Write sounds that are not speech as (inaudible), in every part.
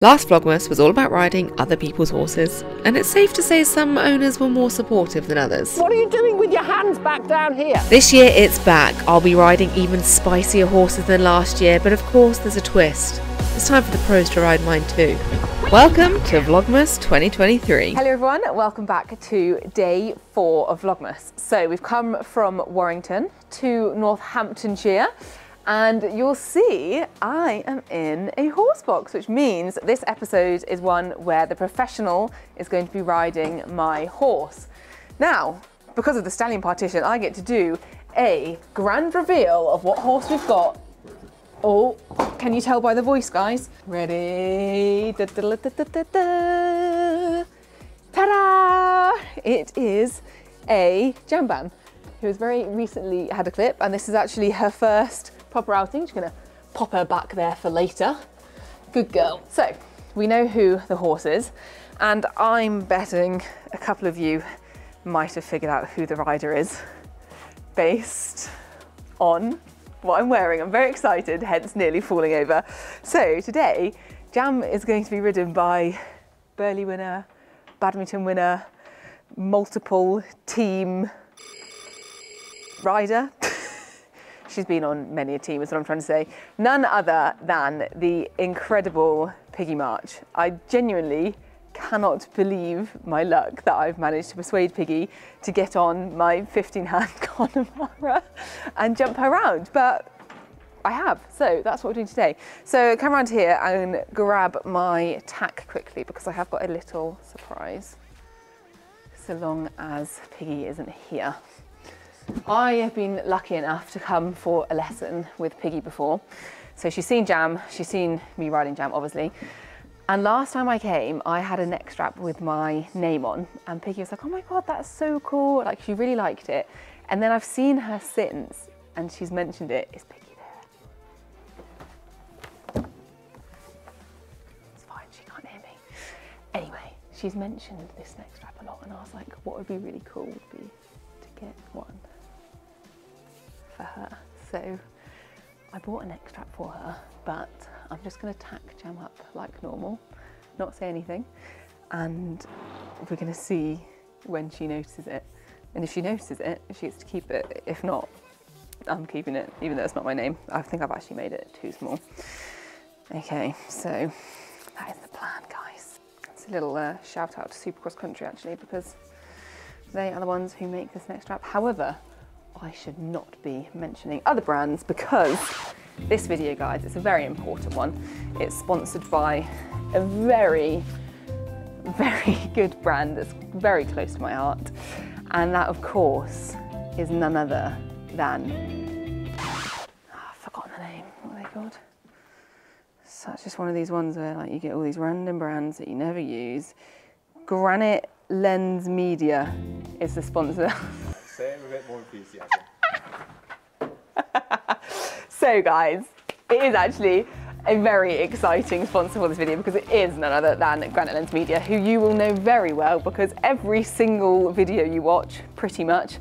Last Vlogmas was all about riding other people's horses, and it's safe to say some owners were more supportive than others. What are you doing with your hands back down here? This year it's back. I'll be riding even spicier horses than last year, but of course there's a twist. It's time for the pros to ride mine too. Welcome to Vlogmas 2023. Hello everyone, welcome back to day four of Vlogmas. So we've come from Warrington to Northamptonshire and you'll see I am in a horse box, which means this episode is one where the professional is going to be riding my horse. Now, because of the stallion partition, I get to do a grand reveal of what horse we've got. Oh, can you tell by the voice, guys? Ready? Da, da, da, Ta-da! It is a Jamban who has very recently had a clip, and this is actually her first proper outing. Just gonna pop her back there for later. Good girl. So, we know who the horse is, and I'm betting a couple of you might have figured out who the rider is based on what I'm wearing. I'm very excited, hence nearly falling over. So today, Jam is going to be ridden by Burghley winner, badminton winner, multiple team rider. (laughs) She's been on many a team, is what I'm trying to say. None other than the incredible Piggy March. I genuinely cannot believe my luck that I've managed to persuade Piggy to get on my 15 hand (laughs) Connemara and jump her around. But I have, so that's what we're doing today. So come around here and grab my tack quickly because I have got a little surprise so long as Piggy isn't here. I have been lucky enough to come for a lesson with Piggy before. So she's seen Jam, she's seen me riding Jam obviously. And last time I came, I had a neck strap with my name on and Piggy was like, oh my God, that's so cool. Like she really liked it. And then I've seen her since and she's mentioned it. Is Piggy there? It's fine, she can't hear me. Anyway, she's mentioned this neck strap a lot and I was like, what would be really cool would be to get one for her. So I bought a neck strap for her, but I'm just gonna tack Jam up like normal, not say anything, and we're gonna see when she notices it. And if she notices it, she gets to keep it. If not, I'm keeping it, even though it's not my name. I think I've actually made it too small. Okay, so that is the plan, guys. It's a little uh, shout out to Supercross Country actually, because they are the ones who make this neck strap. However, I should not be mentioning other brands because this video, guys, it's a very important one. It's sponsored by a very, very (laughs) good brand that's very close to my heart. And that, of course, is none other than, oh, I've forgotten the name, what are they called? So it's just one of these ones where like you get all these random brands that you never use. Granite Lens Media is the sponsor. (laughs) Say it with a bit more enthusiasm. (laughs) so guys, it is actually a very exciting sponsor for this video because it is none other than Granite Lens Media, who you will know very well because every single video you watch, pretty much,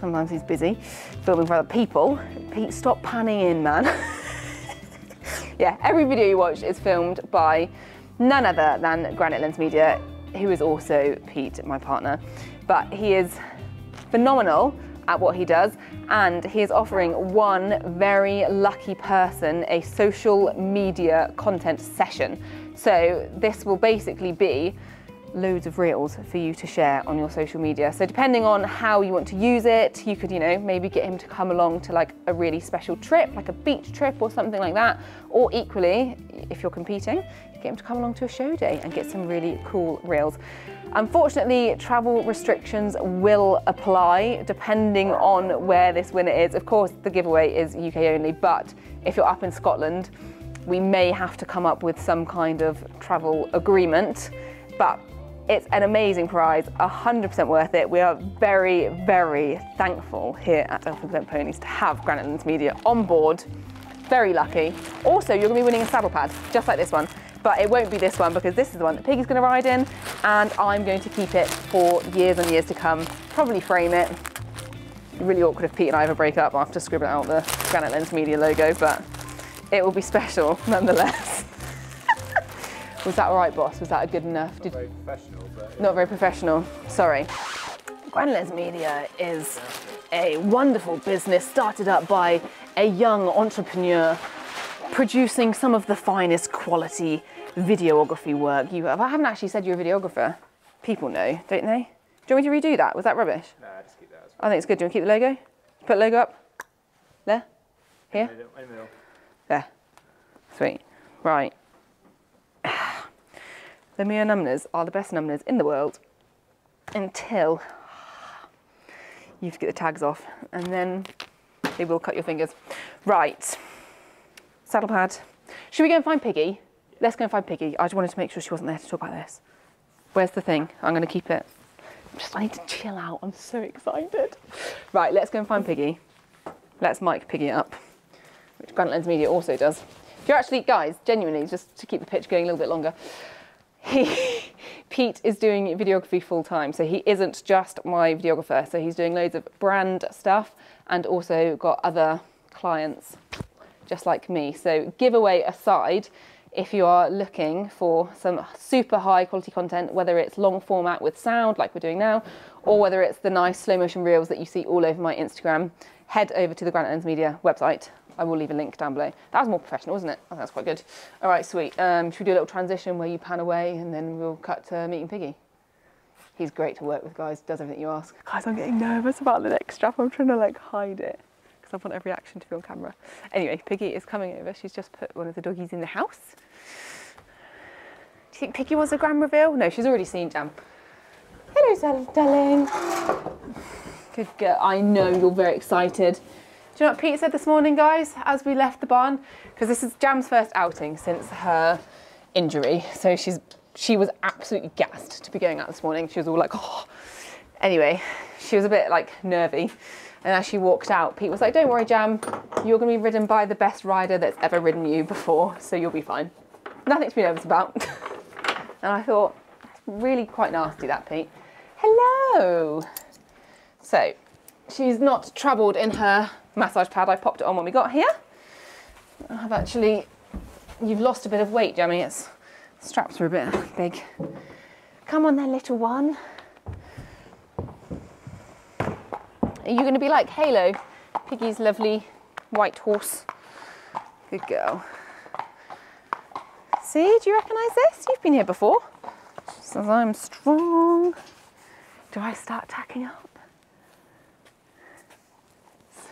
sometimes he's busy filming for other people. Pete, stop panning in, man. (laughs) yeah, every video you watch is filmed by none other than Granite Lens Media, who is also Pete, my partner. But he is phenomenal at what he does and he is offering one very lucky person a social media content session. So this will basically be loads of reels for you to share on your social media. So depending on how you want to use it, you could, you know, maybe get him to come along to like a really special trip, like a beach trip or something like that. Or equally, if you're competing, get him to come along to a show day and get some really cool reels. Unfortunately, travel restrictions will apply depending on where this winner is. Of course, the giveaway is UK only, but if you're up in Scotland, we may have to come up with some kind of travel agreement. But it's an amazing prize, 100% worth it. We are very, very thankful here at Elphick Event Ponies to have Granite Lens Media on board. Very lucky. Also, you're gonna be winning a saddle pad, just like this one. But it won't be this one because this is the one that Piggy's gonna ride in and I'm going to keep it for years and years to come. Probably frame it. Really awkward if Pete and I ever break up, to scribble out the Granite Lens Media logo, but it will be special (laughs) nonetheless. Was that all right, boss? Was that good enough? Did, Very professional, but not very professional. Sorry. Granite Lens Media is a wonderful business started up by a young entrepreneur producing some of the finest quality videography work you have. I haven't actually said you're a videographer. People know, don't they? Do you want me to redo that? Was that rubbish? nah, just keep that as I think it's good. Do you want to keep the logo? Put the logo up. There? Here? In the middle. There. Sweet. Right. The Mio numnahs are the best numnahs in the world until you have to get the tags off and then they will cut your fingers. Right. Saddle pad. Should we go and find Piggy? Let's go and find Piggy. I just wanted to make sure she wasn't there to talk about this. Where's the thing? I'm going to keep it. Just, I need to chill out. I'm so excited. Right, let's go and find Piggy. Let's mic Piggy up which Granite Lens Media also does. If you're actually, guys, genuinely, just to keep the pitch going a little bit longer, he, Pete is doing videography full time. So he isn't just my videographer. So he's doing loads of brand stuff and also got other clients just like me. So giveaway aside, if you are looking for some super high quality content, whether it's long format with sound like we're doing now, or whether it's the nice slow motion reels that you see all over my Instagram, head over to the Granite Lens Media website. I will leave a link down below. That was more professional, wasn't it? I think that's quite good. All right, sweet. Um, should we do a little transition where you pan away and then we'll cut to meeting Piggy? He's great to work with, guys. Does everything you ask. Guys, I'm getting nervous about the next strap. I'm trying to like hide it because I want every action to be on camera. Anyway, Piggy is coming over. She's just put one of the doggies in the house. Do you think Piggy wants a grand reveal? No, she's already seen Jam. Hello, darling. Good girl. I know you're very excited. Do you know what Pete said this morning, guys, as we left the barn? Because this is Jam's first outing since her injury. So she's she was absolutely gassed to be going out this morning. She was all like, oh. Anyway, she was a bit like nervy. And as she walked out, Pete was like, don't worry, Jam, you're going to be ridden by the best rider that's ever ridden you before, so you'll be fine. Nothing to be nervous about. (laughs) and I thought, that's really quite nasty, that Pete. Hello. So, she's not troubled in her massage pad. I popped it on when we got here. I've actually, you've lost a bit of weight, Jamie. It's straps are a bit big. Come on then, little one. Are you going to be like Halo, Piggy's lovely white horse? Good girl. See, do you recognise this? You've been here before. She says, I'm strong. Do I start tacking up?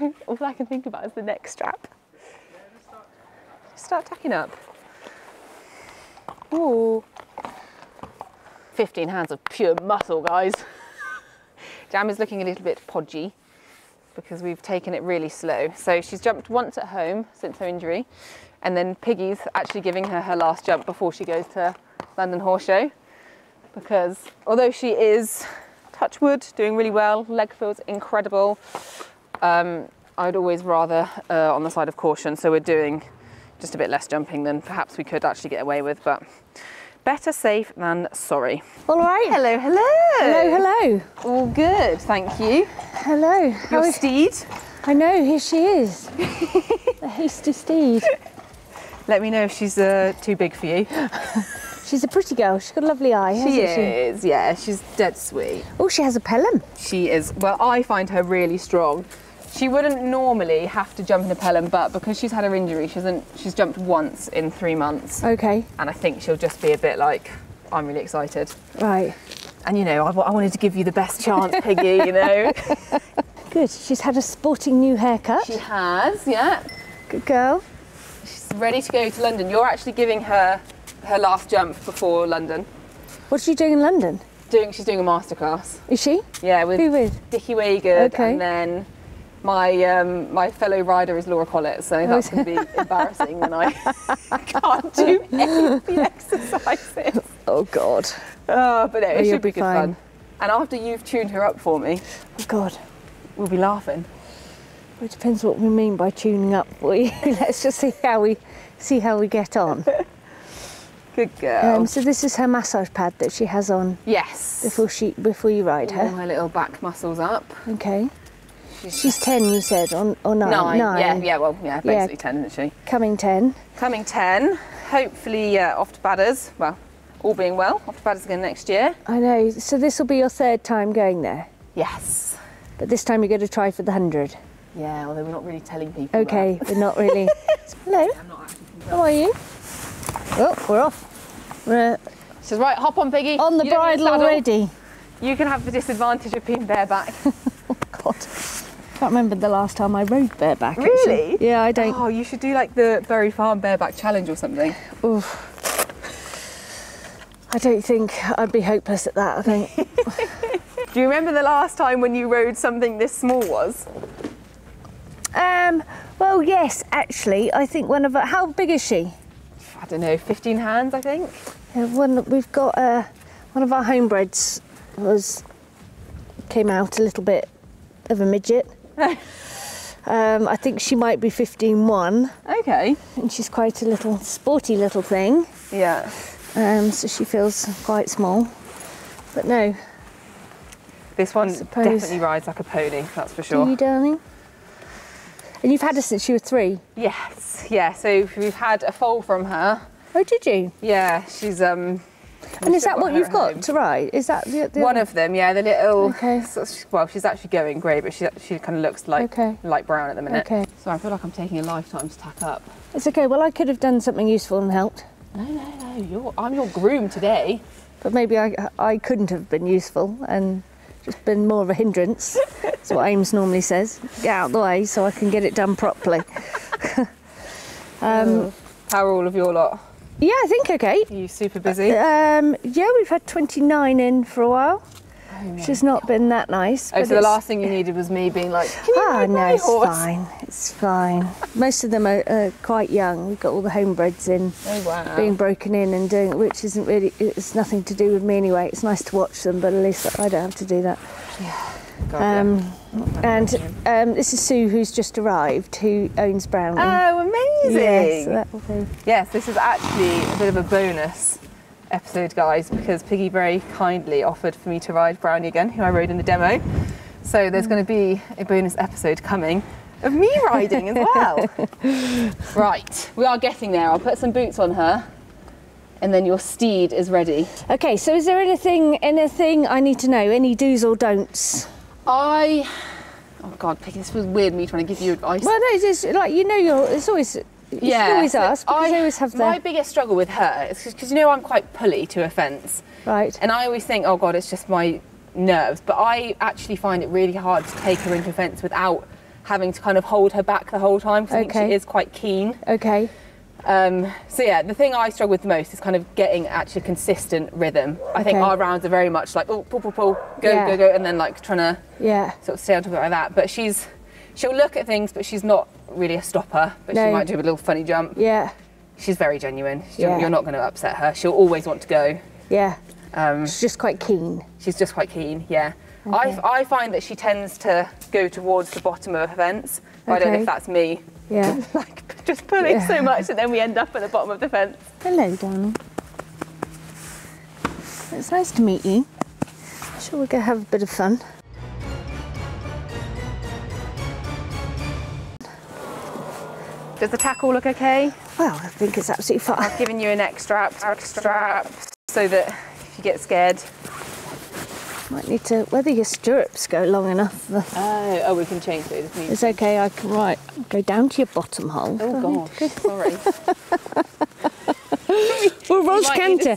(laughs) All I can think about is the neck strap. Start tacking up. Ooh. 15 hands of pure muscle, guys. (laughs) Jam is looking a little bit podgy because we've taken it really slow. So she's jumped once at home since her injury, and then Piggy's actually giving her her last jump before she goes to London Horse Show. Because although she is touch wood, doing really well, leg feels incredible, um, I'd always rather uh, on the side of caution. So we're doing just a bit less jumping than perhaps we could actually get away with, but better safe than sorry. All right. Hello, hello. Hello, hello. All good, thank you. Hello. How Your is- steed. I know, here she is. (laughs) a hasty steed. Let me know if she's uh, too big for you. (laughs) She's a pretty girl. She's got a lovely eye, hasn't She she? is, yeah, she's dead sweet. Oh, she has a pelham. She is, well, I find her really strong. She wouldn't normally have to jump in a pelham, but because she's had her injury, she hasn't, she's jumped once in three months. Okay, And I think she'll just be a bit like, I'm really excited. right. And you know, I, I wanted to give you the best chance, Piggy, you know. (laughs) Good. She's had a sporting new haircut. she has, yeah. Good girl. She's ready to go to London. You're actually giving her her last jump before London. What's she doing in London? Doing, she's doing a masterclass. Is she? Yeah, with Who with? Dickie Waygood, Okay. and then my um, my fellow rider is Laura Collett, so that's going to be (laughs) embarrassing when I can't do (laughs) any of the exercises. Oh, God. Oh, but no, it should be, good fine. fun. And after you've tuned her up for me, Oh, God. we'll be laughing. Well, it depends what we mean by tuning up. We (laughs) let's just see how we see how we get on. Good girl. Um, so this is her massage pad that she has on yes. before she before you ride All her. my little back muscles up. Okay. She's, She's ten, you said, on or nine? nine. Yeah, yeah. Well, yeah, basically ten, isn't she? Coming ten. Coming ten. hopefully uh, off to Badders. Well, all being well, off to Badders again next year. I know. So this will be your third time going there, Yes. but this time you're going to try for the hundred. Yeah, although we're not really telling people. Okay, We're not really. (laughs) Hello. How are you? Oh, we're off. We're That. Says, right, hop on, Piggy. on the You don't need a bridle already. You can have the disadvantage of being bareback. (laughs) Oh, God. I can't remember the last time I rode bareback. actually. Really? Yeah, I don't. oh, you should do like the Bury Farm bareback challenge or something. Oof. I don't think I'd be hopeless at that. I think. (laughs) (laughs) Do you remember the last time when you rode something this small was? um. Well, yes, actually, I think one of our, how big is she? I don't know, 15 hands, I think. Uh, one we've got uh, one of our homebreds was came out a little bit of a midget. (laughs) um, I think she might be 15-1 Okay. and she's quite a little sporty little thing. Yeah. Um, so she feels quite small. But no, This one definitely rides like a pony, that's for do sure. you, darling? And you've had her since you were three. Yes, yeah. So we've had a foal from her. Oh, did you? Yeah, she's um. And is that what you've got to ride? Is that the, the One other- of them, yeah, the little. Okay. well, she's actually going grey, but she she kind of looks like Okay. light brown at the minute. Okay. So I feel like I'm taking a lifetime to tack up. It's okay. Well, I could have done something useful and helped, No, no, no. You're I'm your groom today. but maybe I I couldn't have been useful and just been more of a hindrance. That's what Ames normally says. Get out of the way so I can get it done properly. (laughs) um, How are all of your lot? Yeah, I think okay. Are you super busy? Um, yeah, we've had 29 in for a while, which has not been that nice. Oh, so the last thing you needed was me being like, Can you Ah, ride no, it's horse? fine. It's fine. Most of them are, are quite young. We've got all the homebreds in, Oh wow. being broken in and doing, which isn't really, it's nothing to do with me anyway. It's nice to watch them, but at least I don't have to do that. Yeah. God, yeah. And um, this is Sue, who's just arrived, who owns Brownie. Oh, amazing! Yes, so that will be. Yes, this is actually a bit of a bonus episode, guys, because Piggy very kindly offered for me to ride Brownie again, who I rode in the demo. So there's going to be a bonus episode coming of me riding as well. (laughs) right, we are getting there. I'll put some boots on her, and then your steed is ready. Okay, so is there anything, anything I need to know? Any do's or don'ts? I. Oh God, Piggy, this was weird me trying to give you advice. Well, no, it's just like you know, you're. It's always. You should always ask because I- always have the My biggest struggle with her is because you know I'm quite pulley to a fence. right. And I always think, oh God, it's just my nerves. But I actually find it really hard to take her into a fence without having to kind of hold her back the whole time because I think she is quite keen. Okay. Um, so yeah, the thing I struggle with the most is kind of getting actually consistent rhythm. I think Okay. our rounds are very much like, oh, pull, pull, pull, go, Yeah. go, go, and then like trying to Yeah. sort of stay on top of it like that. But she's, she'll look at things, but she's not really a stopper. But No. she might do a little funny jump. Yeah. She's very genuine. She- Yeah. You're not going to upset her. She'll always want to go. Yeah. Um, She's just quite keen. She's just quite keen, yeah. Okay. I, I find that she tends to go towards the bottom of a fence. I don't know if that's me, Yeah. (laughs) like just pulling so much that then we end up at the bottom of the fence. Hello, darling. It's nice to meet you. Sure, we're gonna have a bit of fun. Does the tackle look okay? Well, I think it's absolutely fine. I've given you a neck strap, strap, so that if you get scared. Might need to whether your stirrups go long enough. Oh, oh, we can change those. It's okay. I can right go down to your bottom hole. Oh gosh, (laughs) sorry. Well, Ros Canter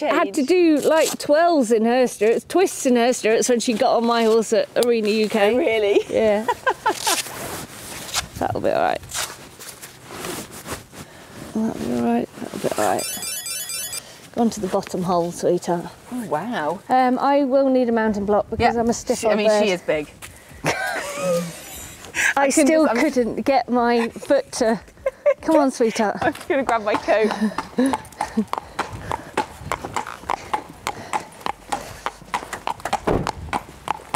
had to do like twirls in her stirrups, twists in her stirrups when she got on my horse at Arena UK. Oh, really? Yeah. (laughs) That'll be alright. That'll be alright. That'll be alright. Gone to the bottom hole, sweetheart. Oh, wow. Um, I will need a mounting block because I'm a stiff She, I mean, bird. she is big. (laughs) I, couldn't still I'm- couldn't get my foot to. Come on, sweetheart. (laughs) I'm just gonna grab my coat.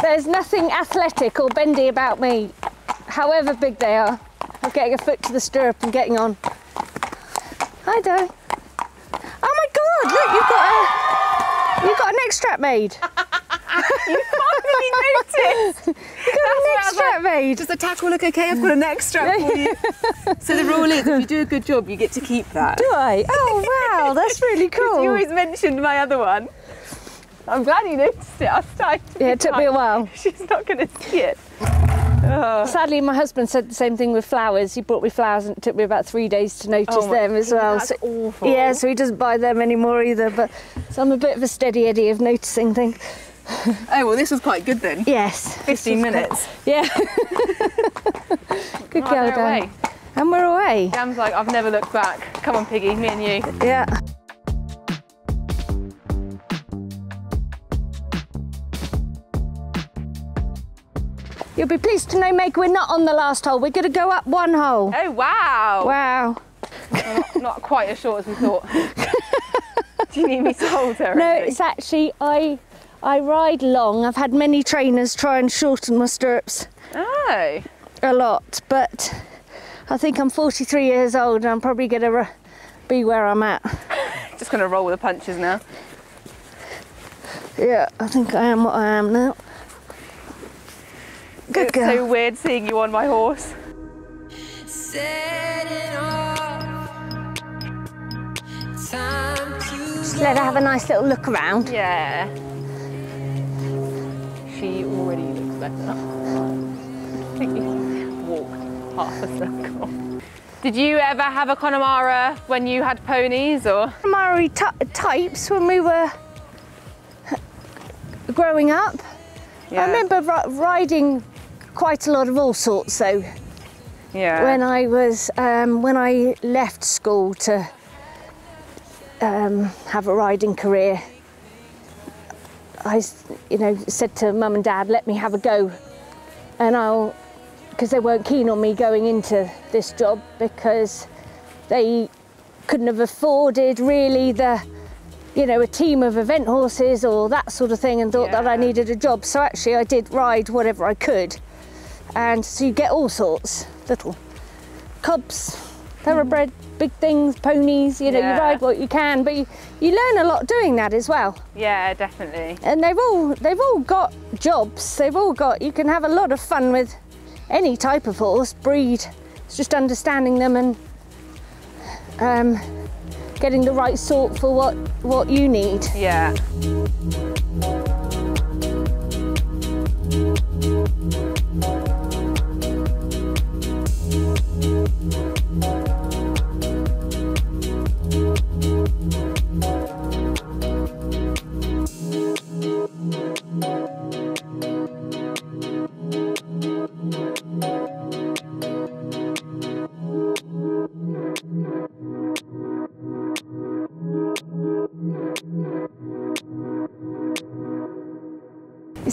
There's nothing athletic or bendy about me, however big they are. I'm getting a foot to the stirrup and getting on. Hi, darling. Oh my God! Look, you've got a you've got a neck strap made. (laughs) you finally really noticed. neck That's why I was strap made. Does the tackle look okay? I've got a neck strap for you. (laughs) So the rule is, if you do a good job, you get to keep that. Do I? Oh wow, that's really (laughs) cool. You always mentioned my other one. I'm glad you noticed it. I started. Yeah, it took me a while. She's not going to see it. Sadly, my husband said the same thing with flowers. He brought me flowers, and it took me about three days to oh notice Oh them as well. That's awful. yeah, so he doesn't buy them anymore either. But so I'm a bit of a steady Eddie of noticing things. (laughs) Oh well, this was quite good then. Yes, 15 minutes. yeah. (laughs) Good Right, girl, Dan. Eh? And we're away. Jam's like, I've never looked back. Come on, Piggy, me and you. Yeah. You'll be pleased to know, Meg, we're not on the last hole. We're going to go up one hole. Oh wow! Wow. Not, not quite as short as we thought. (laughs) Do you need me to hold her? No, anything? it's actually I I ride long. I've had many trainers try and shorten my stirrups Oh. a lot, but I think I'm 43 years old and I'm probably going to be where I'm at. (laughs) Just gonna roll with the punches now. Yeah, I think I am what I am now. Good it's so weird seeing you on my horse. Just let her have a nice little look around. Yeah. She already looks better. I think you walked half a circle. Did you ever have a Connemara when you had ponies or? Maori ty- types when we were growing up. I remember riding quite a lot of all sorts though. Yeah. when I was um, when I left school to um, have a riding career, I you know said to mum and dad, "Let me have a go," and I'll because they weren't keen on me going into this job because they couldn't have afforded really the you know a team of event horses or that sort of thing and thought that I needed a job so actually I did ride whatever I could and so you get all sorts little cubs thoroughbred big things ponies you know Yeah. you ride what you can but you, you learn a lot doing that as well Yeah, definitely. and they've all they've all got jobs they've all got you can have a lot of fun with any type of horse breed it's just understanding them and um, getting the right sort for what what you need Yeah.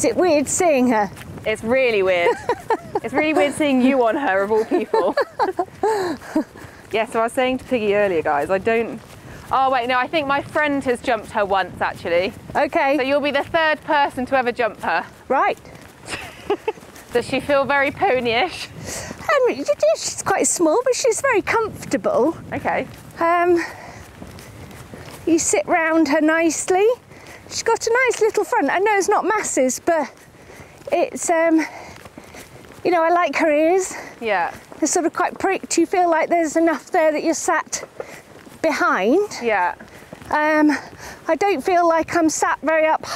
Is it weird seeing her It's really weird. (laughs) it's really weird seeing you on her of all people. (laughs) yeah, so I was saying to Piggy earlier, guys, I don't. Oh, wait, no, I think my friend has jumped her once actually. okay So you'll be the third person to ever jump her. right (laughs) Does she feel very ponyish? um, she's quite small but she's very comfortable Okay. Um, you sit round her nicely. She's got a nice little front. I know it's not masses, but it's um, you know, I like her ears. Yeah. They're sort of quite pricked. You feel like there's enough there that you're sat behind. Yeah. Um, I don't feel like I'm sat very up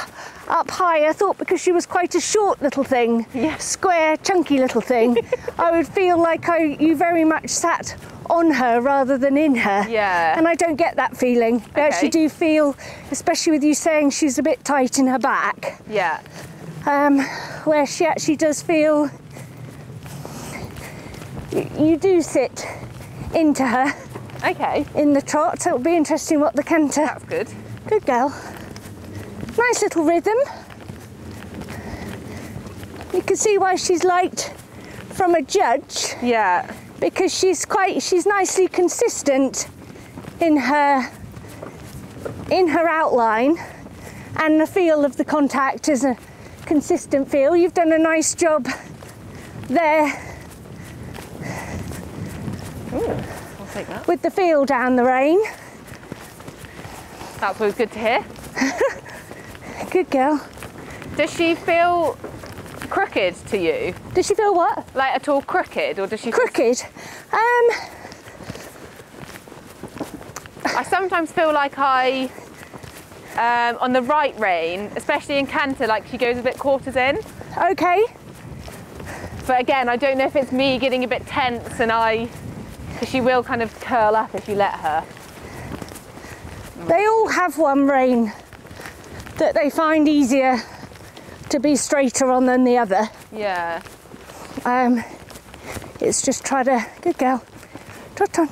up high. I thought because she was quite a short little thing, Yeah. square, chunky little thing, (laughs) I would feel like I you very much sat on her rather than in her. Yeah. And I don't get that feeling. I actually do feel, especially with you saying she's a bit tight in her back, Yeah. um, where she actually does feel. You do sit into her Okay. in the trot, so it'll be interesting what the canter. That's good. Good girl. Nice little rhythm. You can see why she's liked from a judge Yeah. Because she's quite she's nicely consistent in her in her outline and the feel of the contact is a consistent feel. You've done a nice job there I'll take that. with the feel down the rein. That's always good to hear. (laughs) Good girl. Does she feel crooked to you? Does she feel what? Like at all crooked, or does she? Crooked. Um, I sometimes feel like I, um, on the right rein, especially in canter, like she goes a bit quarters in. okay. But again, I don't know if it's me getting a bit tense and I, because she will kind of curl up if you let her. They all have one rein that they find easier to be straighter on than the other. Yeah. Um, it's just try to, good girl, trot on.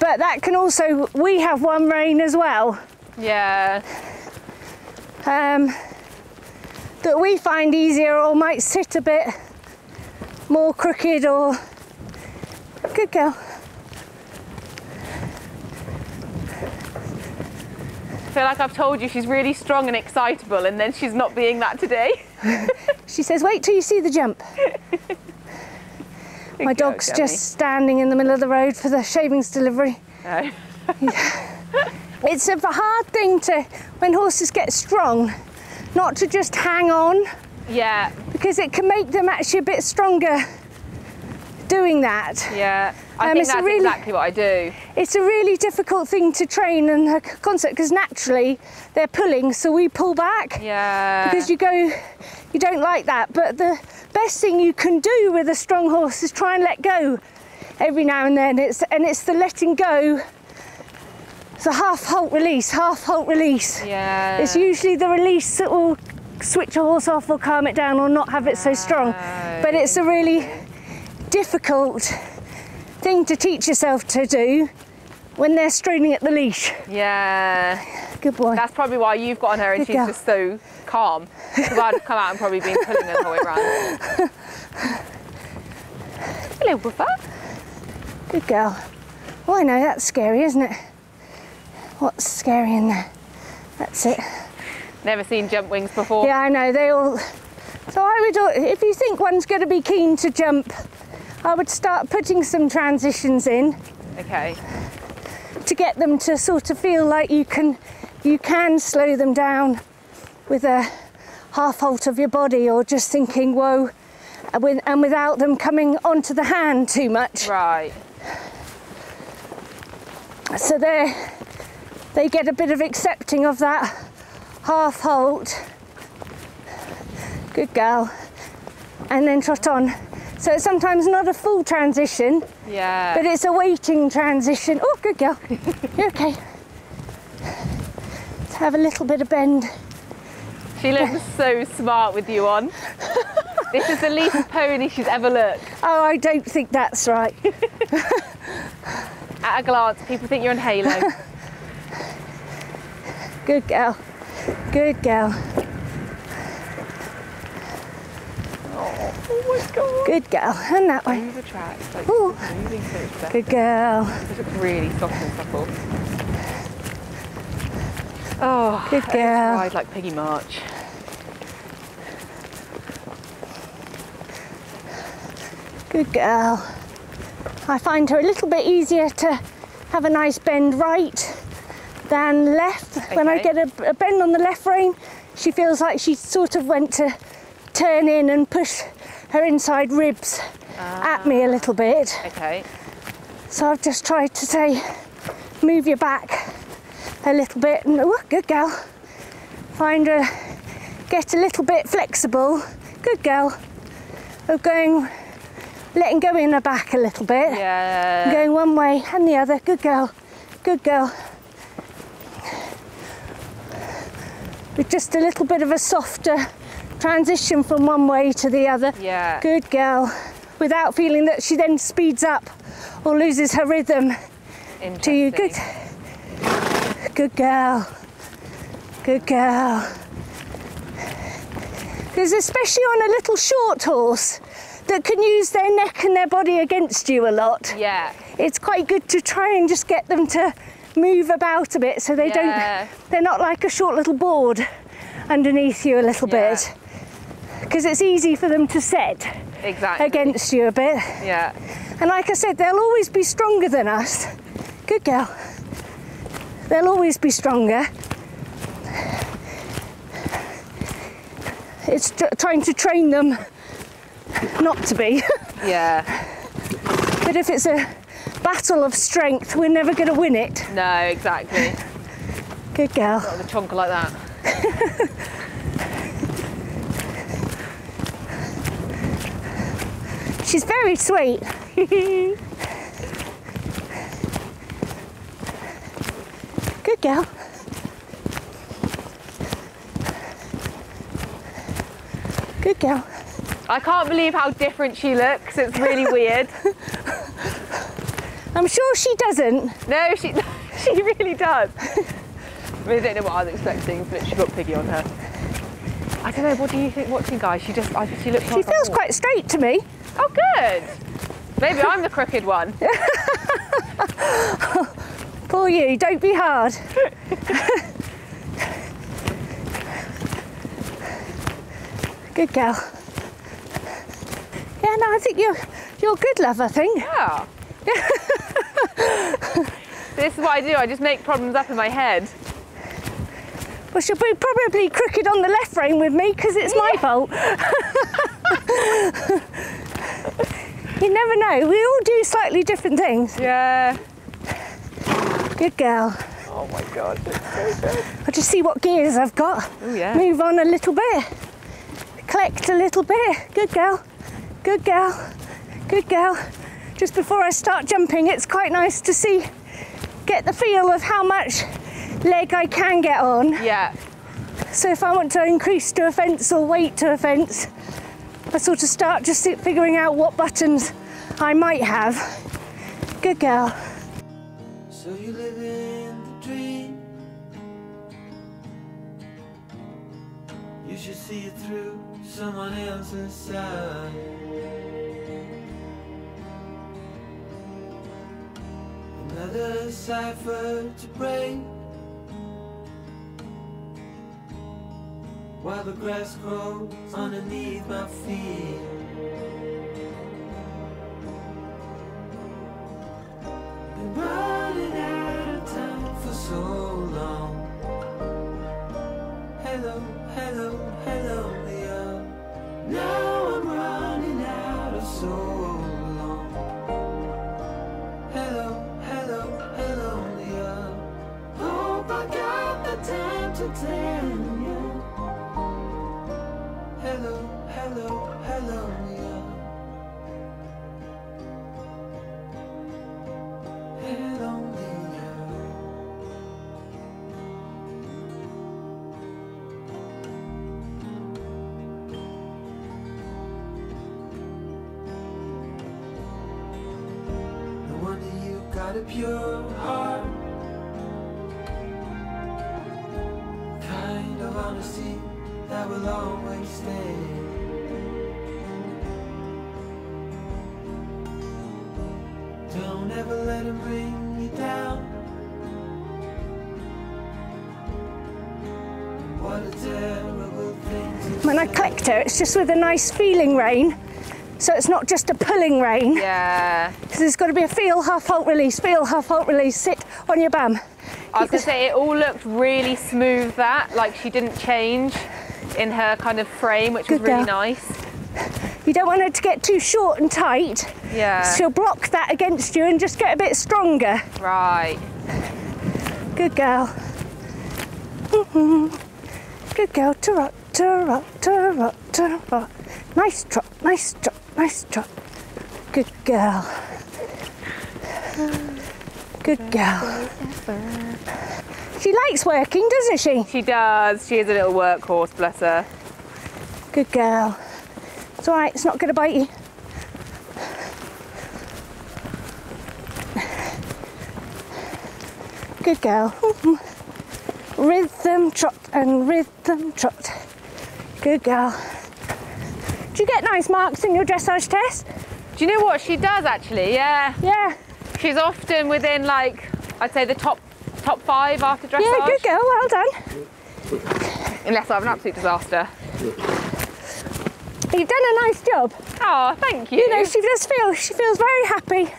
But that can also, we have one rein as well Yeah. um, that we find easier or might sit a bit more crooked or, good girl. Feel like I've told you she's really strong and excitable, and then she's not being that today. (laughs) She says, wait till you see the jump. (laughs) My dog's just standing in the middle of the road for the shavings delivery. No. (laughs) Oh. It's a hard thing to, when horses get strong, not to just hang on Yeah. because it can make them actually a bit stronger doing that. Yeah. I Um, think it's a that's really- exactly what I do. It's a really difficult thing to train and a concept because naturally they're pulling, so we pull back. Yeah. because you go you don't like that but the best thing you can do with a strong horse is try and let go every now and then it's and it's the letting go it's a half halt release half halt release Yeah. it's usually the release that will switch a horse off or calm it down or not have it so strong but it's a really difficult thing to teach yourself to do when they're straining at the leash Yeah. good boy That's probably why you've got on her and Good she's girl. just so calm. Because I'd have come out and probably been pulling her the whole way around. (laughs) Hello, Woofer. Good girl. Oh, I know, that's scary, isn't it? What's scary in there? That's it. Never seen jump wings before. Yeah, I know, they all. So I would, if you think one's going to be keen to jump, I would start putting some transitions in Okay. to get them to sort of feel like you can, you can slow them down with a half halt of your body or just thinking, whoa, uh, and and without them coming onto the hand too much. Right. So they they get a bit of accepting of that half halt. Good girl. And then trot on. So it's sometimes not a full transition, Yeah. but it's a waiting transition. Oh, good girl. (laughs) You're okay. Let's have a little bit of bend. She looks so smart with you on. (laughs) this is the least pony she's ever looked. Oh, I don't think that's right. (laughs) At a glance, people think you're in Halo. Good girl. Good girl. Oh my god. Good girl. And that way. The tracks. Like, Ooh. so. Good girl. Really soft and supple. Oh, Good girl. Ride like Piggy March. Good girl. I find her a little bit easier to have a nice bend right than left. When I get a, a bend on the left rein, she feels like she sort of went to turn in and push her inside ribs at me a ah. little bit. Okay. So I've just tried to say, move your back a little bit and, oh, good girl. Find her, get a little bit flexible. Good girl. Of going, letting go in her back a little bit. Yeah. Going one way and the other. Good girl. Good girl. With just a little bit of a softer transition from one way to the other. Yeah. Good girl. Without feeling that she then speeds up or loses her rhythm to you. Good. Good girl. Good girl. Because especially on a little short horse that can use their neck and their body against you a lot, Yeah. it's quite good to try and just get them to move about a bit so they Yeah. don't, they're not like a short little board underneath you a little Yeah. bit. Because it's easy for them to set Exactly. against you a bit. Yeah. And like I said, they'll always be stronger than us. Good girl. They'll always be stronger. It's tr- trying to train them not to be. (laughs) Yeah. but if it's a battle of strength, we're never going to win it. No, exactly. Good girl. With a chonker like that. (laughs) She's very sweet. Good girl. Good girl. I can't believe how different she looks. It's really weird. I'm sure she doesn't. No, she (laughs) she really does. I really don't know what I was expecting, but she got piggy on her. I don't know. What do you think? Watching guys, she just I, she looks. She like feels quite straight to me. Oh, good. Maybe I'm the crooked one. (laughs) Poor you, don't be hard. Good girl. Yeah, no, I think you're you're good, love. I think. Yeah. this is what I do. I just make problems up in my head. Well, she'll be probably crooked on the left rein with me because it's my fault. (laughs) you never know. We all do slightly different things. Yeah. Good girl. Oh my god. It's so good. I'll just see what gears I've got. Oh yeah. Move on a little bit. Collect a little bit. Good girl. Good girl. Good girl. Just before I start jumping, it's quite nice to see, get the feel of how much leg I can get on. Yeah. So if I want to increase to a fence or weight to a fence, I sort of start just figuring out what buttons I might have. Good girl. So you live in the dream. You should see it through someone else's side. Another cipher to break. While the grass grows underneath my feet. It's just with a nice feeling rein. So it's not just a pulling rein. Yeah. So there's got to be a feel, half halt release, feel, half halt release, sit on your bum. I was going to say it all looked really smooth. That like she didn't change in her kind of frame, which was Good really girl. nice. You don't want her to get too short and tight. Yeah. She'll block that against you and just get a bit stronger. Right. Good girl. Mhm. Good girl. Trot, trot, trot, trot. Uh, nice trot, nice trot, nice trot. Good girl. Good girl. She likes working, doesn't she? She does. She is a little workhorse, bless her. Good girl. It's all right. It's not going to bite you. Good girl. (laughs) rhythm trot and rhythm trot. Good girl. Do you get nice marks in your dressage test? Do you know what she does actually? Yeah. Yeah. She's often within like I'd say the top top five after dressage. Yeah, good girl. Well done. Unless I have an absolute disaster. You've done a nice job. Oh, thank you. You know, she just feels she feels very happy.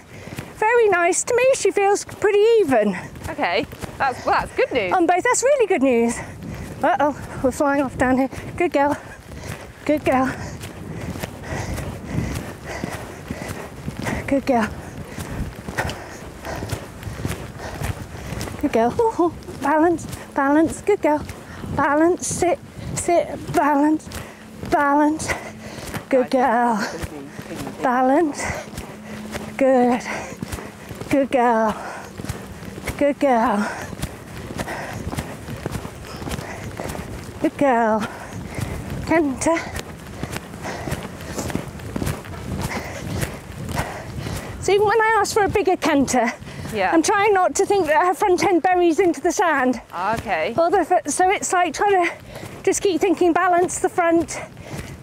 Very nice. To me, she feels pretty even. okay. That's well, that's good news. on both. That's really good news. Uh oh, we're flying off down here. Good girl. Good girl. Good girl. Good girl. Oh, oh, balance, balance. Good girl. Balance, sit, sit, balance, balance. Good girl. Balance. Good. Good girl. Good girl. Good girl. Canter. So even when I ask for a bigger canter, Yeah. I'm trying not to think that her front end buries into the sand. Ah, okay. The, so it's like trying to just keep thinking balance the front.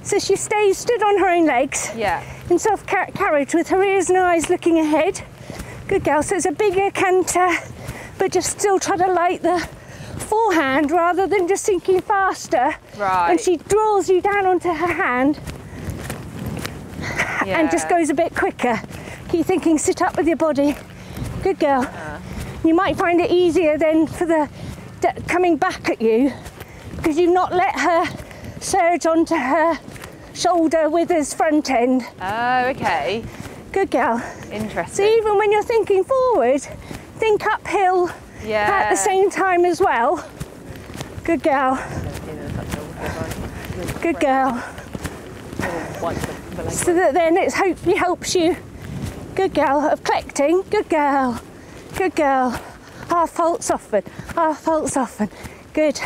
So she stays stood on her own legs Yeah. in self car- carriage with her ears and eyes looking ahead. Good girl. So it's a bigger canter, but just still try to light the forehand rather than just sinking faster. Right. And she draws you down onto her hand yeah. and just goes a bit quicker. Keep thinking, sit up with your body. Good girl. You might find it easier then for the d- coming back at you because you've not let her surge onto her shoulder with his front end. Oh, okay. Good girl. Interesting. So even when you're thinking forward, think uphill Yeah. at the same time as well. Good girl. Good girl. So that then it hopefully helps you. Good girl of collecting. Good girl. Good girl. Half halt soften. Half halt soften. Good.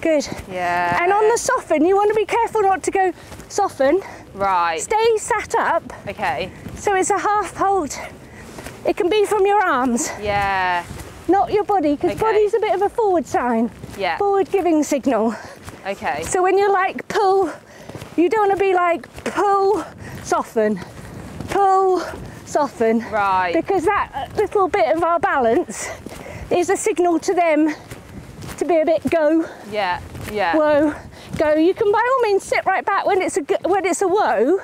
Good. Yeah. And on the soften, you want to be careful not to go soften. Right. Stay sat up. Okay. So it's a half hold. It can be from your arms, Yeah. not your body, because Okay. body's a bit of a forward sign, Yeah. forward giving signal. Okay. So when you're like pull, you don't want to be like pull, soften, pull, soften. Right. Because that little bit of our balance is a signal to them to be a bit go, Yeah. Yeah. whoa, go. You can by all means sit right back when it's a when it's a whoa,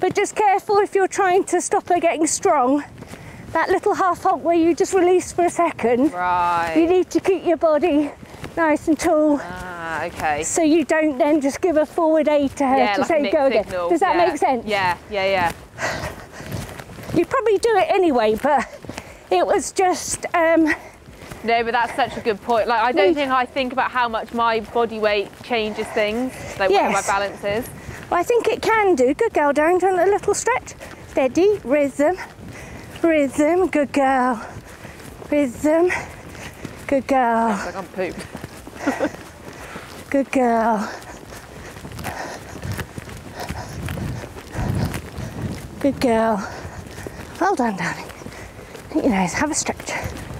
but just careful if you're trying to stop her getting strong. That little half halt where you just release for a second. Right. You need to keep your body nice and tall. Ah, okay. So you don't then just give a forward aid to her Yeah, to like say go again. Does that yeah. make sense? Yeah. Yeah. Yeah. You probably do it anyway, but it was just um, No, but that's such a good point. Like, I don't think I think about how much my body weight changes things, like where my balance is. I think it can do. Good girl, down, down a little stretch. Steady, rhythm, rhythm, good girl. Rhythm, good girl, like I'm pooped. (laughs) good girl. Good girl. Well done, darling. You know, have a stretch.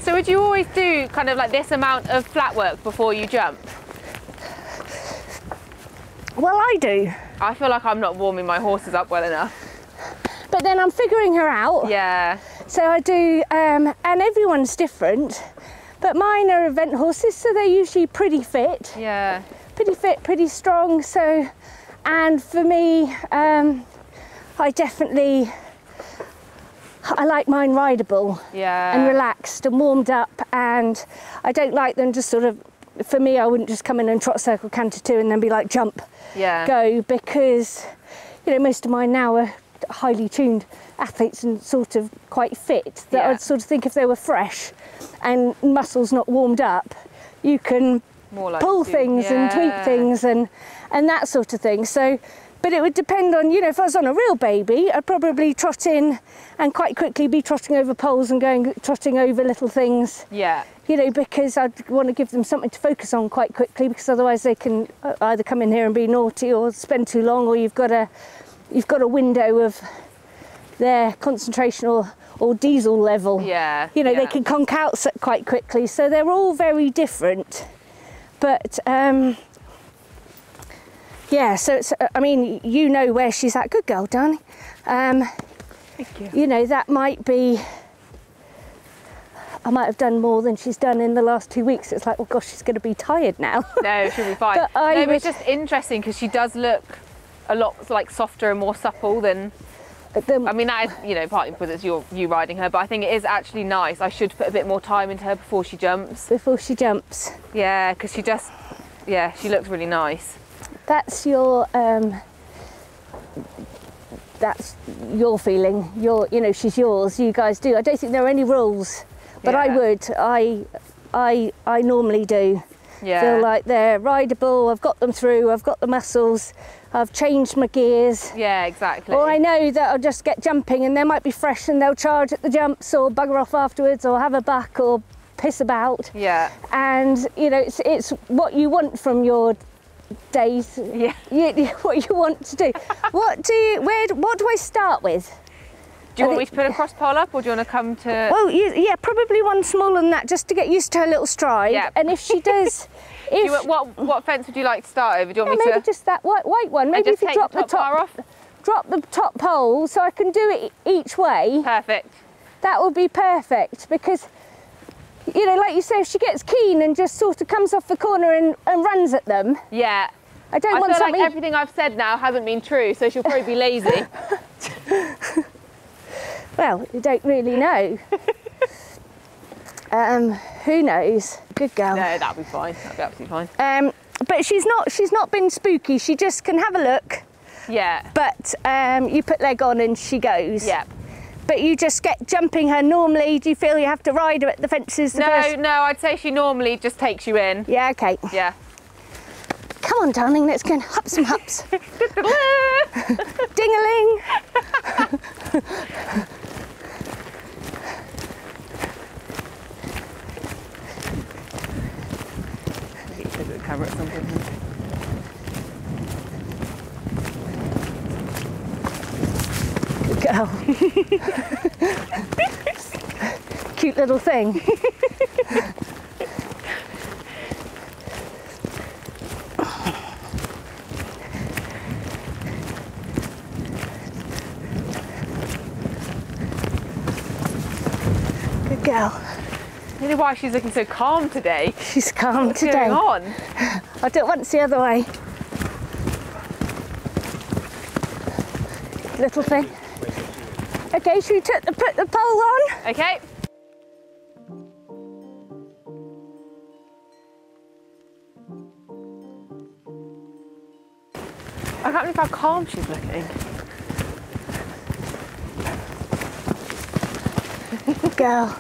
So, would you always do kind of like this amount of flat work before you jump? Well, I do. I feel like I'm not warming my horses up well enough. But then I'm figuring her out. Yeah. So I do, um, and everyone's different. But mine are event horses, so they're usually pretty fit, Yeah. pretty fit, pretty strong. So, and for me, um, I definitely, I like mine rideable Yeah. and relaxed and warmed up, and I don't like them just sort of. For me, I wouldn't just come in and trot circle canter two and then be like jump, Yeah. go because, you know, most of mine now are highly tuned athletes and sort of quite fit. That Yeah. I'd sort of think if they were fresh and muscles not warmed up, you can like pull things and tweak things and and that sort of thing. So, but it would depend on you know if I was on a real baby, I'd probably trot in and quite quickly be trotting over poles and going trotting over little things. Yeah. You know, because I'd want to give them something to focus on quite quickly, because otherwise they can uh, either come in here and be naughty or spend too long, or you've got a you've got a window of their concentration or, or diesel level. Yeah. You know, they can conk out quite quickly. So they're all very different. But um, yeah, so it's, uh, I mean, you know where she's at. Good girl, darling. Um, Thank you. you know, that might be. I might have done more than she's done in the last two weeks. It's like, oh gosh, she's going to be tired now. (laughs) No, she'll be fine. But I no, but it's just interesting because she does look a lot like softer and more supple than. The- I mean, that is you know partly because it's your you riding her, but I think it is actually nice. I should put a bit more time into her before she jumps. before she jumps. Yeah, because she just yeah she looks really nice. That's your um, that's your feeling. Your, you know, she's yours. You guys do. I don't think there are any rules, but I would. I, I, I normally do. Yeah. Feel like they're rideable. I've got them through. I've got the muscles. I've changed my gears. Yeah, exactly. Or I know that I'll just get jumping and they might be fresh and they'll charge at the jumps or bugger off afterwards or have a buck or piss about. Yeah. And you know, it's it's what you want from your days. Yeah. You, (laughs) what you want to do. what do you, where? What do I start with? Do you I want me to put a cross pole up or do you want to come to. Well, yeah, probably one smaller than that, just to get used to her little stride. Yeah. And if she (laughs) does, Do if you, what, what fence would you like to start over? Do you yeah, want me maybe to. just that white, white one. Maybe if you drop the top, bar off? drop the top pole, so I can do it each way. Perfect. that would be perfect because you know like you say if she gets keen and just sort of comes off the corner and, and runs at them Yeah. i don't I want feel like everything I've said now hasn't been true, so she'll probably be lazy. (laughs) well you don't really know (laughs) um who knows good girl no, that'll be fine. That'll be absolutely fine. um but she's not she's not been spooky she just can have a look Yeah. but um you put leg on and she goes Yeah. But you just get jumping her normally do you feel you have to ride her at the fences the No, first- no, I'd say she normally just takes you in. yeah okay Yeah. come on darling let's go and hop some hops (laughs) ding-a-ling Get you camera at some point. Girl. Cute little thing. Good girl. You know why she's looking so calm today? She's calm What's today. going on? I don't want to the other way. Little thing. Okay, should we put the, put the pole on? Okay. I can't believe how calm she's looking. Good girl.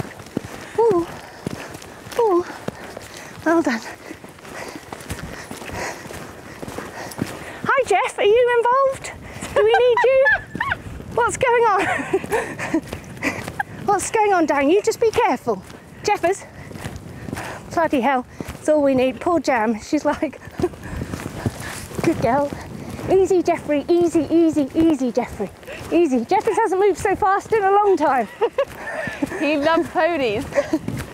Ooh. Ooh. Well done. Hi Jeff, are you involved? Do we need you? (laughs) What's going on? What's going on, Dan? You just be careful. Jeffers. Bloody hell. It's all we need. Poor Jam. She's like, (laughs) good girl. Easy, Jeffrey. Easy, easy, easy, Jeffrey. Easy. Jeffers hasn't moved so fast in a long time. (laughs) He loves ponies.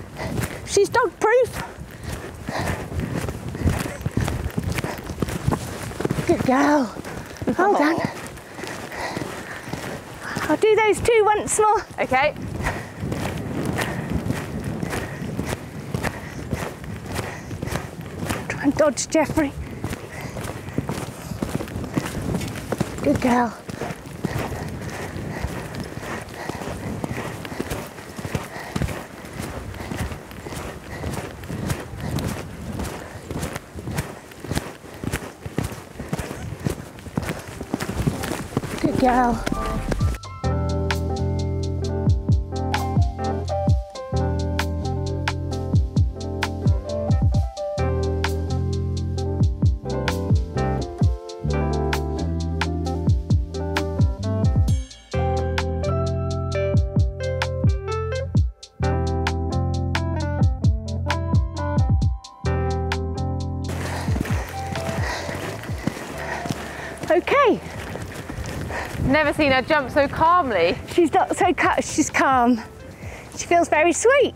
(laughs) She's dog proof. Good girl. Well on. I'll do those two once more. Okay. Try and dodge Jeffrey. Good girl. Good girl. Seen her jump so calmly. She's not so cut. She's calm. She feels very sweet.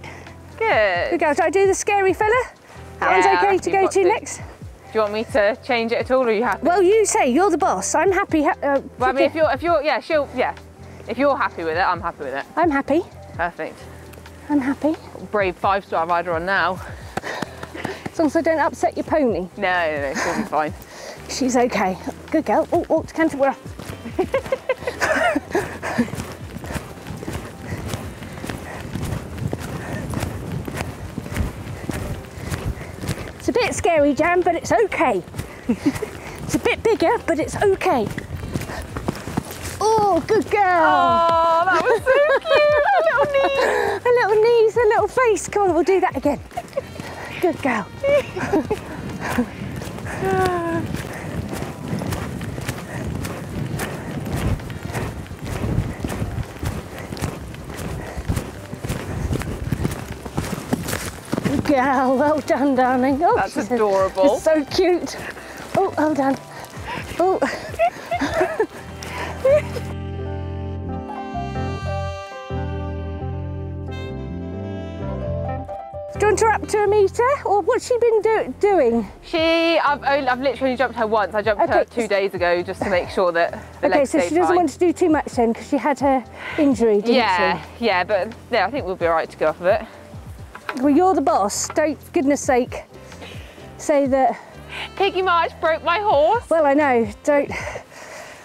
Good. Good girl. Do I do the scary fella? That one's Yeah, I okay to go to to. next. Do you want me to change it at all, or are you happy? Well, you say you're the boss. I'm happy. ha- Uh, Well, I mean, if you're, if you're, yeah, she'll, yeah. If you're happy with it, I'm happy with it. I'm happy. Perfect. I'm happy. Brave five-star rider on now. As long as I don't upset your pony. No, no, no, she'll be fine. (laughs) She's okay. Good girl. Oh, oh, to Canterbury. it's (laughs) bit scary, Jam, but it's okay. (laughs) It's a bit bigger, but it's okay. Oh, good girl. Oh, that was so (laughs) cute. A little knee. (laughs) A little knees, a little face. Come on, we'll do that again. Good girl. (sighs) girl. Well done, darling. Oh, That's she's adorable. so cute. Oh, well done. Oh. Do you want her up to a metre, or what's she been do- doing? She, I've, only, I've literally jumped her once. I jumped her two days ago just to make sure that the okay, so she doesn't fine. want to do too much then, because she had her injury, didn't she? Yeah, yeah, but yeah, I think we'll be all right to go off of it. Well, you're the boss. Don't, for goodness sake, say that. Piggy March broke my horse. Well, I know. Don't.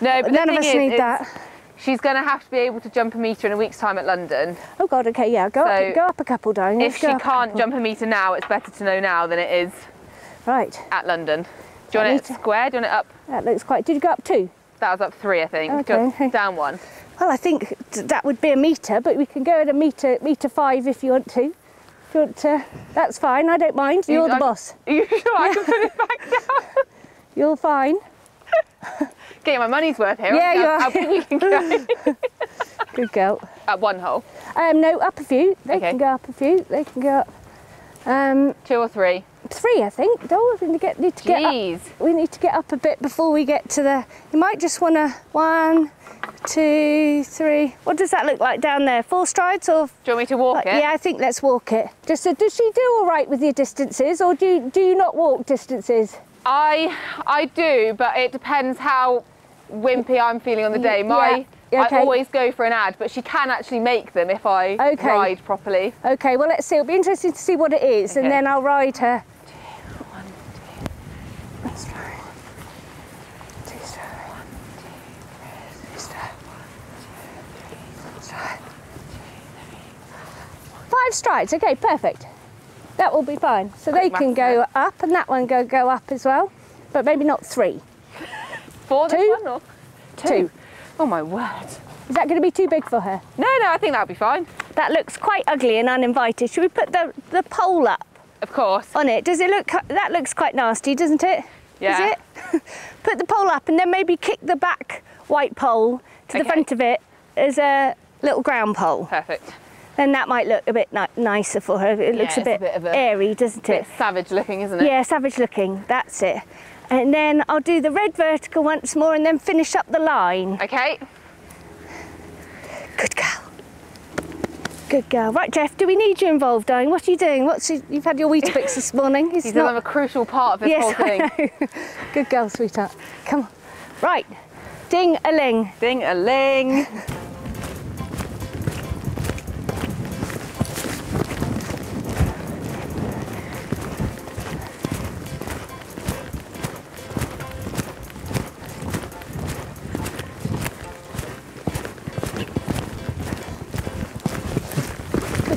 No, but None of us is, need that. She's going to have to be able to jump a metre in a week's time at London. Oh God. Okay. Yeah. Go So, up. Go up a couple, darling. If she a can't couple. jump a metre now, it's better to know now than it is Right. at London. Do you want it square? Do you want it up? That looks quite. Did you go up two? That was up three, I think. Okay. Go (laughs) down one. Well, I think that would be a metre, but we can go at a metre, metre five if you want to. Want to, that's fine. I don't mind. You're the I- boss. Are (laughs) you sure I can put it (laughs) back down? You're fine. (laughs) Getting my money's worth here. Yeah, you are. You can go? Good girl. At one hole. Um, no, up a few. They Okay. can go up a few. They can go up. Um, Two or three. three, I think. Oh, we need to get, need to get up. Jeez. We need to get up a bit before we get to the. You might just want to one, two, three. What does that look like down there? Four strides or? Do you want me to walk like- it? yeah, I think let's walk it. Just so, does she do all right with your distances, or do you, do you not walk distances? I I do, but it depends how wimpy I'm feeling on the day. My yeah, okay. I always go for an ad, but she can actually make them if I Okay. ride properly. Okay, well let's see. It'll be interesting to see what it is, and then I'll ride her. One, Let's try. Two stride. Three stride. Stride. Five strides. Okay, perfect. That will be fine. So they can go there. up, and that one go go up as well, but maybe not three. (laughs) four Two? one or Two. Oh my word. Is that going to be too big for her? No, no, I think that'll be fine. That looks quite ugly and uninvited. Should we put the the pole up Of course. on it? Does it look? That looks quite nasty, doesn't it? Yeah. Is it? (laughs) put the pole up and then maybe kick the back white pole to the front of it as a little ground pole. Perfect. Then that might look a bit ni- nicer for her. It looks a it's a bit, bit of a- airy, doesn't Bit it? savage looking, isn't it? Yeah, savage looking. That's it. And then I'll do the red vertical once more and then finish up the line. Okay. Good girl. Good girl. Right, Jeff, do we need you involved, darling? What are you doing? What's you've had your Weetabix (laughs) this morning? It's He's not- a crucial part of this yes, whole thing. I know. (laughs) Good girl, sweetheart. Come on. Right. Ding a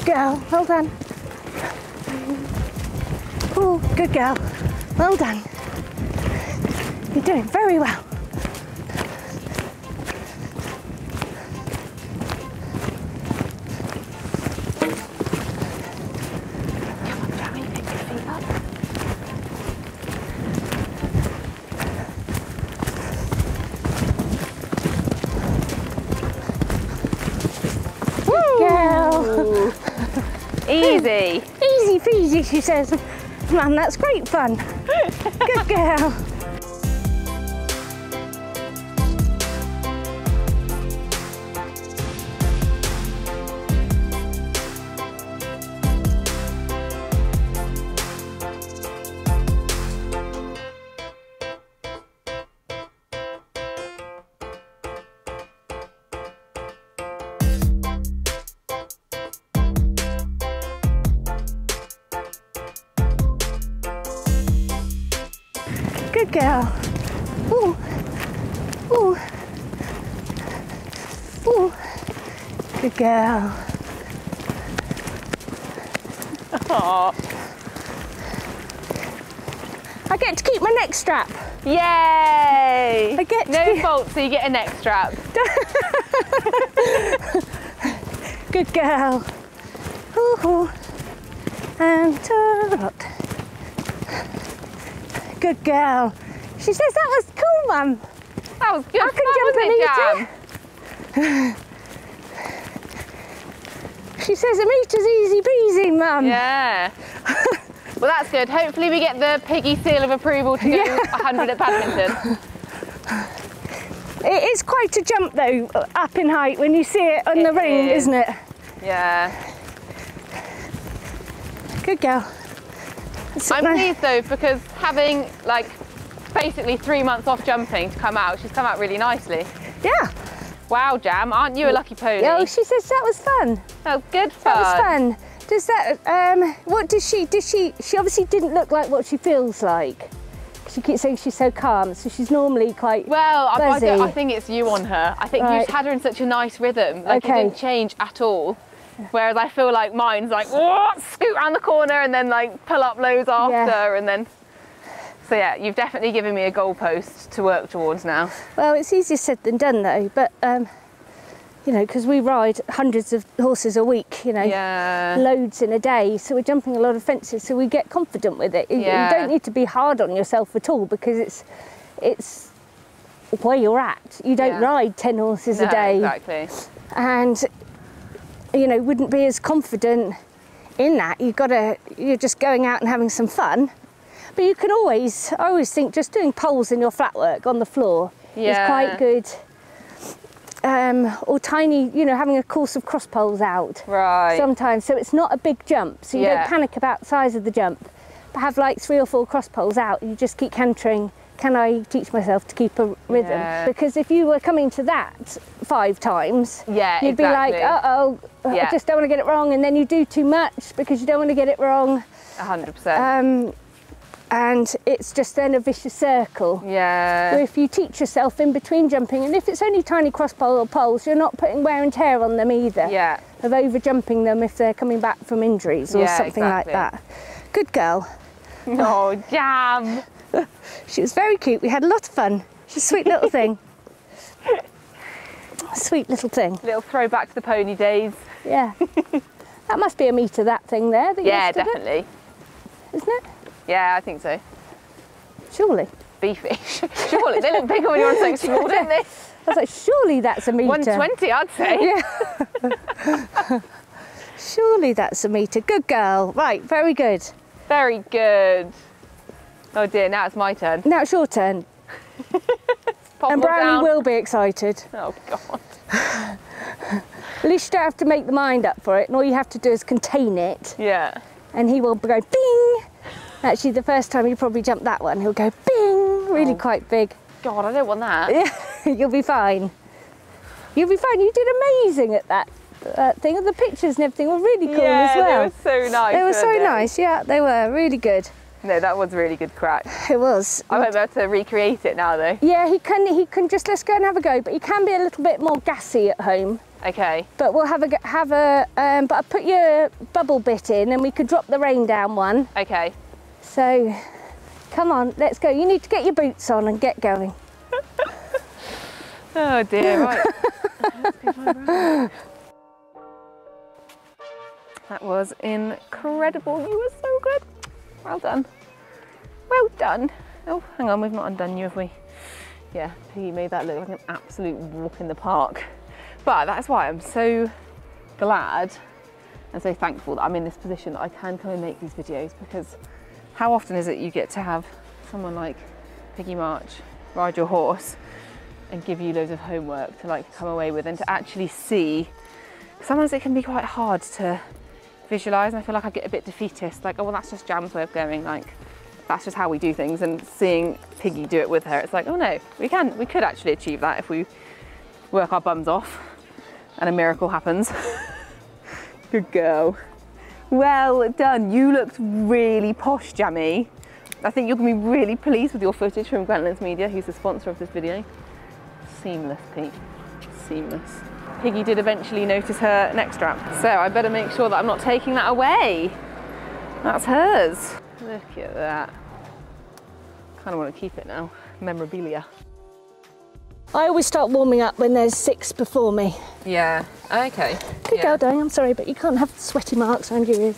girl. Well done. Oh, good girl. Well done. You're doing very well. Girl. Easy. Easy peasy, she says. Man, that's great fun. Good girl. (laughs) girl. Aw. I get to keep my neck strap. Yay! I get no to- fault, so you get a neck strap. (laughs) Good girl. Ooh. And turn about. Good girl. She says that was cool, Mum. That was good I can fun, jump wasn't and it, eat Jam? She says a meter's easy peasy, Mum. Yeah. well, that's good. Hopefully, we get the piggy seal of approval to go Yeah. 100 at badminton. (laughs) It is quite a jump though, up in height when you see it on the It ring, is. isn't it? Yeah. Good girl. I'm pleased though because having like basically three months off jumping to come out, she's come out really nicely. Yeah. Wow, Jam, aren't you a lucky pony? Oh, she says that was fun. Oh, good fun. That was fun. Does that? Um, what does she? Does she? She obviously didn't look like what she feels like. She keeps saying she's so calm, so she's normally quite. Well, I, I. I think it's you on her. I think Right. you've had her in such a nice rhythm. Like Okay. you didn't change at all. Whereas I feel like mine's like what scoot around the corner and then like pull up loads after Yeah. and then. So yeah, you've definitely given me a goalpost to work towards now. Well, it's easier said than done though. But um, you know, because we ride hundreds of horses a week. You know. Yeah. Loads in a day, so we're jumping a lot of fences, so we get confident with it. You- Yeah. You don't need to be hard on yourself at all because it's it's where you're at. You don't Yeah. ride ten horses No, a day. Exactly. and you know wouldn't be as confident in that you've got to you're just going out and having some fun but you can always i always think just doing poles in your flat work on the floor Yeah. is quite good um, or tiny you know having a course of cross poles out Right. sometimes so it's not a big jump so you Yeah. don't panic about the size of the jump but have like three or four cross poles out you just keep cantering can i teach myself to keep a rhythm Yeah. because if you were coming to that five times Yeah, you'd be like uh-oh Yeah. i just don't want to get it wrong and then you do too much because you don't want to get it wrong hundred percent. um, and it's just then a vicious circle where Yeah. if you teach yourself in between jumping and if it's only tiny cross pole or poles you're not putting wear and tear on them either Yeah. of over jumping them if they're coming back from injuries or Yeah, something exactly. like that. Good girl. (laughs) Oh, jam. (laughs) She was very cute. We had a lot of fun. She's a sweet little thing. (laughs) Sweet little thing. Little throwback to the pony days. Yeah. that must be a metre, that thing there. That Yeah, at, definitely. Isn't it? Yeah, I think so. Surely. Beefy. (laughs) Surely they look bigger when you're on something (laughs) small, don't they? I was like, surely that's a metre. 120, I'd say. Yeah. (laughs) Surely that's a metre. Good girl. Right, very good. Very good. Oh dear, now it's my turn. Now it's your turn. Pop and Brownie down. will be excited. Oh god. At least you don't have to make the mind up for it, and all you have to do is contain it, Yeah. and he will go bing. Actually, the first time you probably jump that one, he'll go bing, really Oh. quite big. God, I don't want that. Yeah, (laughs) you'll be fine. You'll be fine. You did amazing at that, that thing. The pictures and everything were really cool yeah, as well. they were so nice. They were so they? nice. Yeah, they were really good. No, that was really good crack. It was. I won't be able to recreate it now though. Yeah, he can. He can just let's go and have a go. But he can be a little bit more gassy at home. Okay. But we'll have a have a. Um, but I put your bubble bit in, and we could drop the rain down one. Okay. So, come on, let's go. You need to get your boots on and get going. (laughs) Oh dear, right. (laughs) that was incredible. You were so good. Well done. Well done. Oh, hang on, we've not undone you, have we? Yeah, Piggy made that look like an absolute walk in the park. But that's why I'm so glad and so thankful that I'm in this position that I can come and make these videos because how often is it you get to have someone like Piggy March ride your horse and give you loads of homework to like come away with and to actually see. Sometimes it can be quite hard to visualize, and I feel like I get a bit defeatist. Like, oh well, that's just Jam's way of going. Like, that's just how we do things. And seeing Piggy do it with her, it's like, oh no, we can, we could actually achieve that if we work our bums off, and a miracle happens. (laughs) Good girl. Well done. You looked really posh, Jammy. I think you're going to be really pleased with your footage from Granite Lens Media, who's the sponsor of this video. Seamless, Pete. Seamless. Piggy did eventually notice her neck strap, so I better make sure that I'm not taking that away. That's hers. Look at that. Kind of want to keep it now. Memorabilia. I always start warming up when there's six before me. Yeah. Okay. Good yeah. girl, darling. I'm sorry, but you can't have sweaty marks around your ears.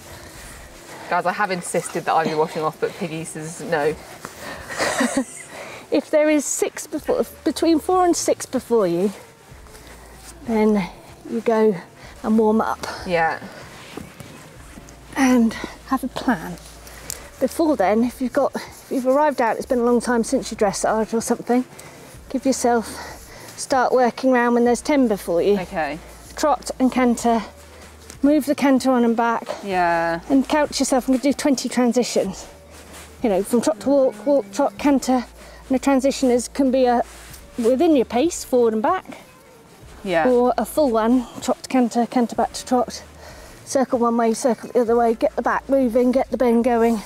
Guys, I have insisted that I be washing off, but Piggy says no. (laughs) If there is six before, between four and six before you, then you go and warm up Yeah. and have a plan. Before then, if you've got, if you've arrived out, it's been a long time since you dressage or something, give yourself, start working around when there's timber for you. Okay. Trot and canter, move the canter on and back, Yeah. and couch yourself. I'm to do 20 transitions. You know, from trot to walk, walk, trot, canter. And a transition is can be a within your pace, forward and back, Yeah. or a full one, trot to canter, canter back to trot. Circle one way, circle the other way, get the back moving, get the bend going,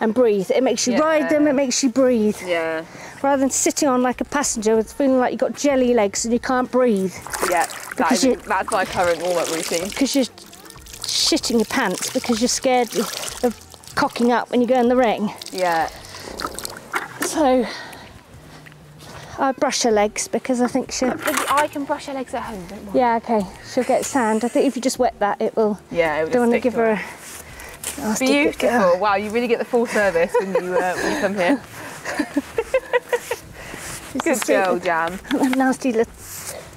and breathe. It makes you ride them, it makes you breathe. Yeah. Rather than sitting on like a passenger with feeling like you've got jelly legs and you can't breathe Yeah. That Because is, that's my current warm up routine. because you're shitting your pants because you're scared of of cocking up when you go in the ring. Yeah. So I brush her legs because I think she'll. I can brush her legs at home, don't worry. Yeah, okay. She'll get sand. I think if you just wet that, it will. Yeah, it would Don't want to give her a nasty good girl. Beautiful. Wow, you really get the full service when you uh, when you come here. (laughs) Good girl, Jam. (laughs) nasty little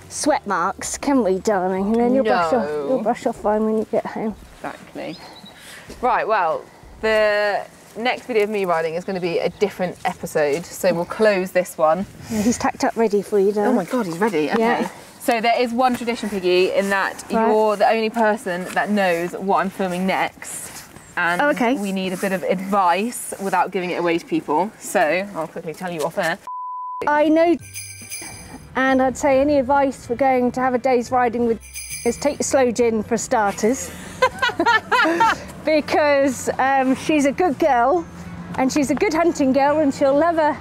sweat marks, can we, darling? And then you'll brush off. No. You'll brush off fine when you get home. Exactly. Right, well, the next video of me riding is going to be a different episode, so we'll close this one. Yeah, he's tacked up ready for you, darling. Oh my god, he's ready. Okay. Yeah. So there is one tradition, Piggy, in that Right. you're the only person that knows what I'm filming next. And Oh, okay. we need a bit of advice without giving it away to people. So I'll quickly tell you off air. I know, and I'd say any advice for going to have a day's riding with is take your slow gin for starters, (laughs) because um, she's a good girl, and she's a good hunting girl, and she'll love a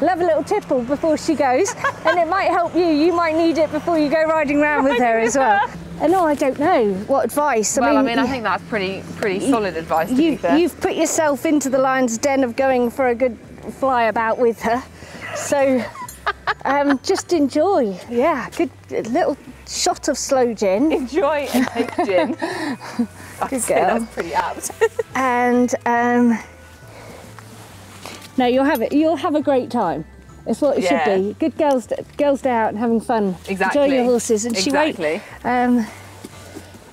love a little tipple before she goes, (laughs) and it might help you. You might need it before you go riding around with her as well. (laughs) And no, I don't know what advice. I Well, mean, I mean, I think that's pretty pretty solid advice. To be you, fair. you've put yourself into the lion's den of going for a good fly about with her. So (laughs) um, just enjoy. Yeah, good little shot of slow gin. enjoy and take gin. (laughs) Good girl. that's pretty apt. And um, no, you'll have it. You'll have a great time. It's what it Yeah. should be. Good girls, girls day out and having fun. Exactly. Enjoy your horses. And she won't. Um,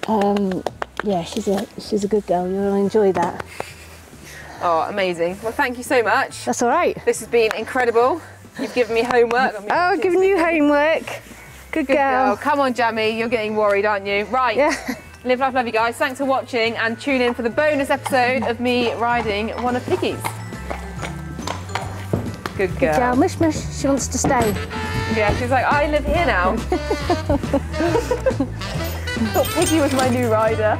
um, yeah, she's a she's a good girl. You'll enjoy that. Oh, amazing. Well, thank you so much. That's all right. This has been incredible. You've given me homework. Oh, giving you homework. Good, Good girl. girl. Come on, Jamie. You're getting worried, aren't you? Right. Yeah. Live, life, love you guys. Thanks for watching and tune in for the bonus episode of me riding one of Piggy's. Good girl. Girl, Mish Mish, she wants to stay. Yeah, she's like, I live here now. (laughs) Thought Piggy was my new rider.